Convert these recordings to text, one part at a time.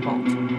可。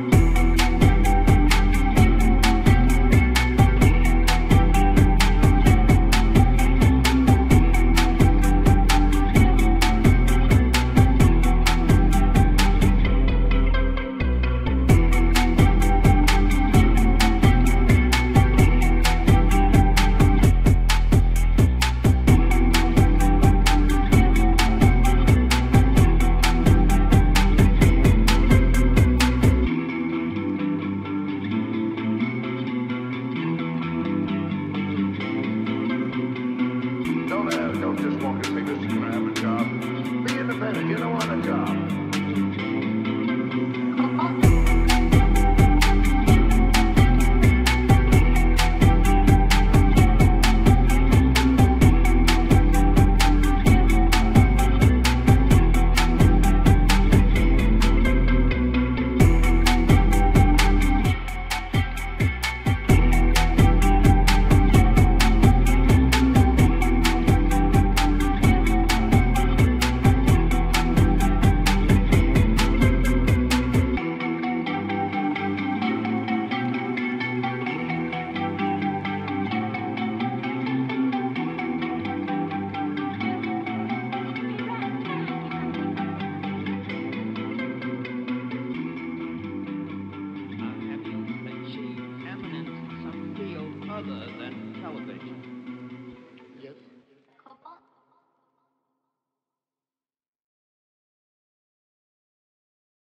yourself just want. other than